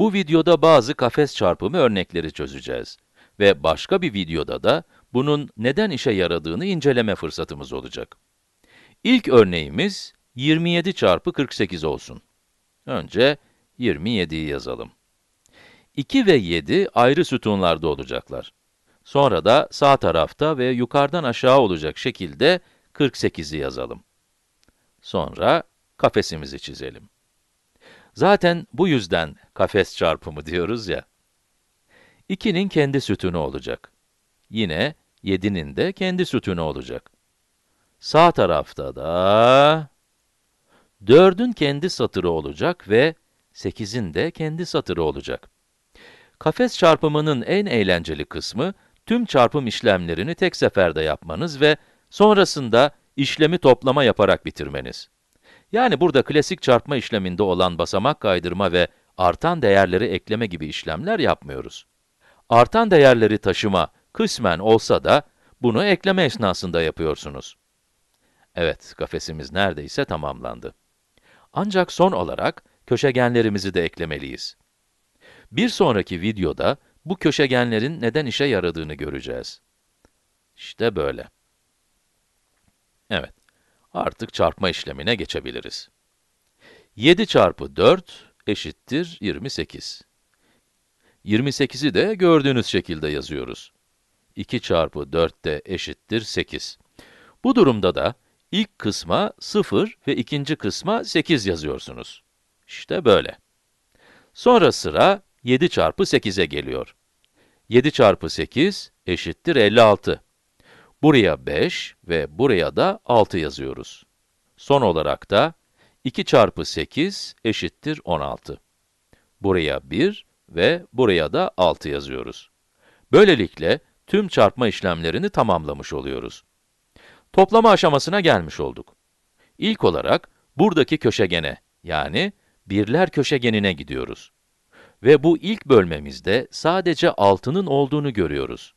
Bu videoda bazı kafes çarpımı örnekleri çözeceğiz. Ve başka bir videoda da bunun neden işe yaradığını inceleme fırsatımız olacak. İlk örneğimiz 27 çarpı 48 olsun. Önce 27'yi yazalım. 2 ve 7 ayrı sütunlarda olacaklar. Sonra da sağ tarafta ve yukarıdan aşağı olacak şekilde 48'i yazalım. Sonra kafesimizi çizelim. Zaten bu yüzden kafes çarpımı diyoruz ya. 2'nin kendi sütunu olacak. Yine 7'nin de kendi sütunu olacak. Sağ tarafta da 4'ün kendi satırı olacak ve 8'in de kendi satırı olacak. Kafes çarpımının en eğlenceli kısmı, tüm çarpım işlemlerini tek seferde yapmanız ve sonrasında işlemi toplama yaparak bitirmeniz. Yani burada klasik çarpma işleminde olan basamak kaydırma ve artan değerleri ekleme gibi işlemler yapmıyoruz. Artan değerleri taşıma kısmen olsa da bunu ekleme esnasında yapıyorsunuz. Evet, kafesimiz neredeyse tamamlandı. Ancak son olarak köşegenlerimizi de eklemeliyiz. Bir sonraki videoda bu köşegenlerin neden işe yaradığını göreceğiz. İşte böyle. Evet, artık çarpma işlemine geçebiliriz. 7 çarpı 4 eşittir 28. 28'i de gördüğünüz şekilde yazıyoruz. 2 çarpı 4 de eşittir 8. Bu durumda da ilk kısma 0 ve ikinci kısma 8 yazıyorsunuz. İşte böyle. Sonra sıra 7 çarpı 8'e geliyor. 7 çarpı 8 eşittir 56. Buraya 5 ve buraya da 6 yazıyoruz. Son olarak da 2 çarpı 8 eşittir 16. Buraya 1 ve buraya da 6 yazıyoruz. Böylelikle tüm çarpma işlemlerini tamamlamış oluyoruz. Toplama aşamasına gelmiş olduk. İlk olarak buradaki köşegene, yani birler köşegenine gidiyoruz. Ve bu ilk bölmemizde sadece 6'nın olduğunu görüyoruz.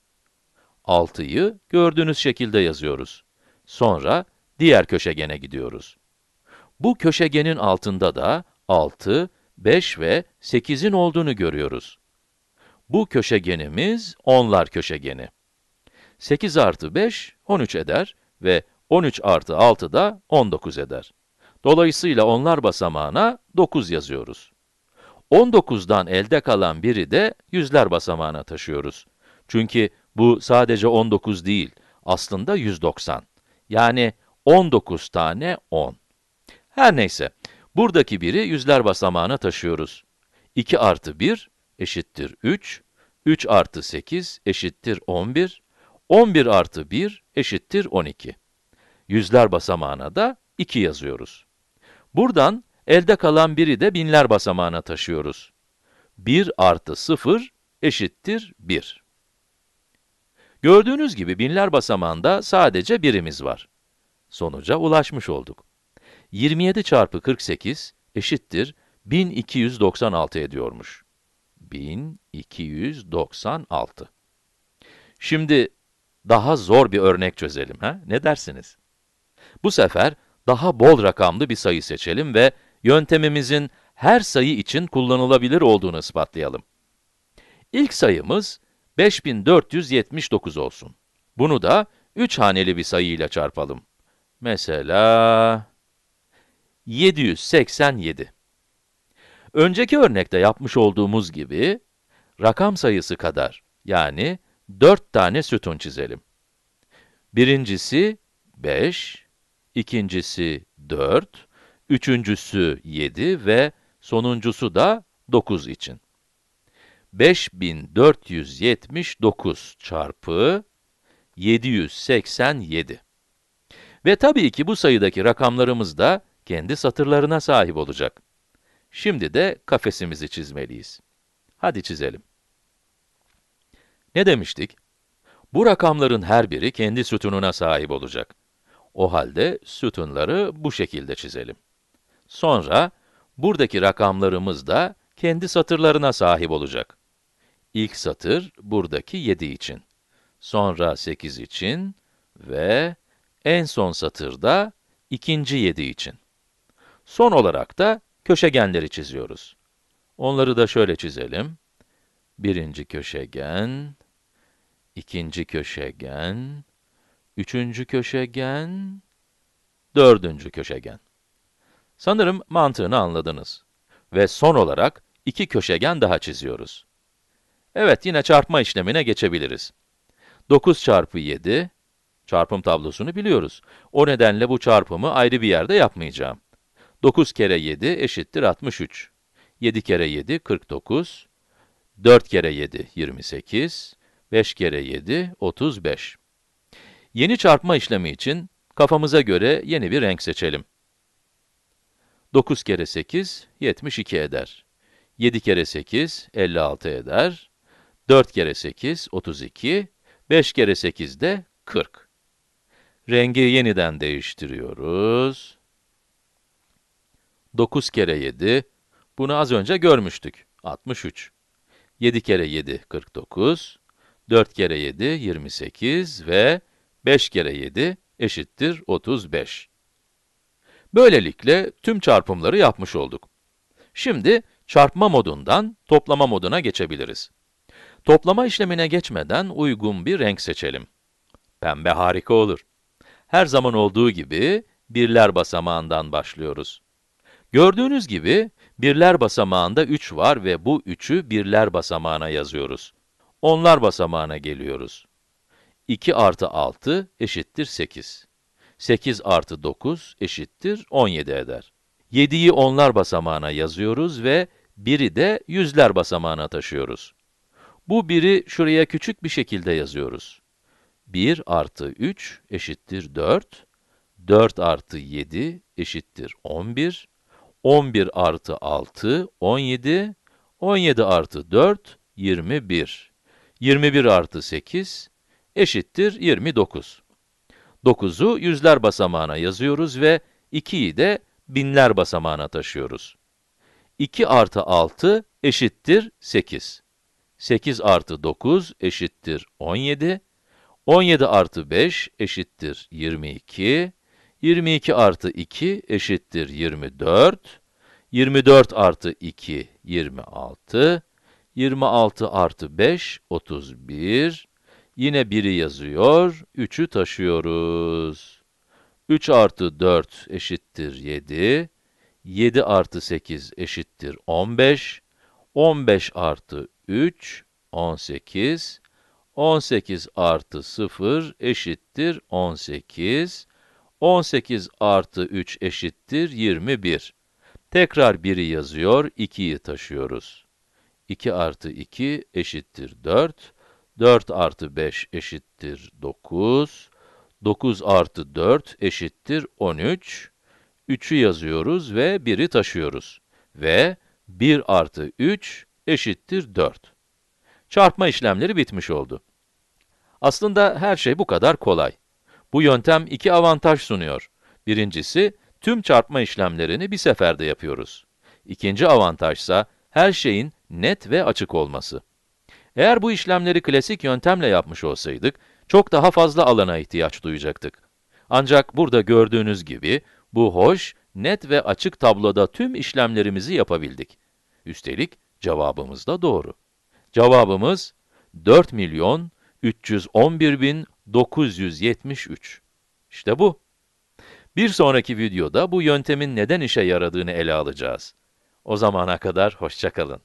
6'yı gördüğünüz şekilde yazıyoruz. Sonra diğer köşegene gidiyoruz. Bu köşegenin altında da 6, 5 ve 8'in olduğunu görüyoruz. Bu köşegenimiz onlar köşegeni. 8 artı 5, 13 eder ve 13 artı 6 da 19 eder. Dolayısıyla onlar basamağına 9 yazıyoruz. 19'dan elde kalan biri de yüzler basamağına taşıyoruz. Çünkü bu sadece 19 değil, aslında 190. Yani 19 tane 10. Her neyse, buradaki biri yüzler basamağına taşıyoruz. 2 artı 1 eşittir 3, 3 artı 8 eşittir 11, 11 artı 1 eşittir 12. Yüzler basamağına da 2 yazıyoruz. Buradan elde kalan biri de binler basamağına taşıyoruz. 1 artı 0 eşittir 1. Gördüğünüz gibi binler basamağında sadece birimiz var. Sonuca ulaşmış olduk. 27 çarpı 48 eşittir 1296 ediyormuş. 1296. Şimdi daha zor bir örnek çözelim, ha? Ne dersiniz? Bu sefer daha bol rakamlı bir sayı seçelim ve yöntemimizin her sayı için kullanılabilir olduğunu ispatlayalım. İlk sayımız 5479 olsun. Bunu da 3 haneli bir sayı ile çarpalım. Mesela 787. Önceki örnekte yapmış olduğumuz gibi rakam sayısı kadar yani 4 tane sütun çizelim. Birincisi 5, ikincisi 4, üçüncüsü 7 ve sonuncusu da 9 için. 5479 çarpı 787. Ve tabii ki bu sayıdaki rakamlarımız da kendi satırlarına sahip olacak. Şimdi de kafesimizi çizmeliyiz. Hadi çizelim. Ne demiştik? Bu rakamların her biri kendi sütununa sahip olacak. O halde sütunları bu şekilde çizelim. Sonra, buradaki rakamlarımız da kendi satırlarına sahip olacak. İlk satır, buradaki 7 için. Sonra 8 için ve en son satırda ikinci 7 için. Son olarak da köşegenleri çiziyoruz. Onları da şöyle çizelim. Birinci köşegen, ikinci köşegen, üçüncü köşegen, dördüncü köşegen. Sanırım mantığını anladınız. Ve son olarak iki köşegen daha çiziyoruz. Evet, yine çarpma işlemine geçebiliriz. 9 çarpı 7, çarpım tablosunu biliyoruz. O nedenle bu çarpımı ayrı bir yerde yapmayacağım. 9 kere 7 eşittir 63. 7 kere 7, 49. 4 kere 7, 28. 5 kere 7, 35. Yeni çarpma işlemi için kafamıza göre yeni bir renk seçelim. 9 kere 8, 72 eder. 7 kere 8, 56 eder. 4 kere 8, 32. 5 kere 8 de 40. Rengi yeniden değiştiriyoruz. 9 kere 7, bunu az önce görmüştük, 63. 7 kere 7, 49. 4 kere 7, 28 ve 5 kere 7 eşittir 35. Böylelikle tüm çarpımları yapmış olduk. Şimdi çarpma modundan toplama moduna geçebiliriz. Toplama işlemine geçmeden uygun bir renk seçelim. Pembe harika olur. Her zaman olduğu gibi birler basamağından başlıyoruz. Gördüğünüz gibi birler basamağında 3 var ve bu 3'ü birler basamağına yazıyoruz. Onlar basamağına geliyoruz. 2 artı 6 eşittir 8. 8 artı 9 eşittir 17 eder. 7'yi onlar basamağına yazıyoruz ve 1'i de yüzler basamağına taşıyoruz. Bu 1'i şuraya küçük bir şekilde yazıyoruz. 1 artı 3 eşittir 4, 4 artı 7 eşittir 11, 11 artı 6, 17, 17 artı 4, 21, 21 artı 8 eşittir 29. 9'u yüzler basamağına yazıyoruz ve 2'yi de binler basamağına taşıyoruz. 2 artı 6 eşittir 8. 8 artı 9 eşittir 17. 17 artı 5 eşittir 22. 22 artı 2 eşittir 24. 24 artı 2, 26. 26 artı 5, 31. Yine 1'i yazıyor, 3'ü taşıyoruz. 3 artı 4 eşittir 7. 7 artı 8 eşittir 15. 15 artı 3, 18. 18 artı 0 eşittir 18. 18 artı 3 eşittir 21. Tekrar 1'i yazıyor, 2'yi taşıyoruz. 2 artı 2 eşittir 4. 4 artı 5 eşittir 9. 9 artı 4 eşittir 13. 3'ü yazıyoruz ve 1'i taşıyoruz. Ve 1 artı 3 eşittir 4. Çarpma işlemleri bitmiş oldu. Aslında her şey bu kadar kolay. Bu yöntem iki avantaj sunuyor. Birincisi, tüm çarpma işlemlerini bir seferde yapıyoruz. İkinci avantajsa, her şeyin net ve açık olması. Eğer bu işlemleri klasik yöntemle yapmış olsaydık, çok daha fazla alana ihtiyaç duyacaktık. Ancak burada gördüğünüz gibi, bu hoş, net ve açık tabloda tüm işlemlerimizi yapabildik. Üstelik cevabımız da doğru. Cevabımız 4 milyon 311 bin 973. İşte bu. Bir sonraki videoda bu yöntemin neden işe yaradığını ele alacağız. O zamana kadar hoşça kalın.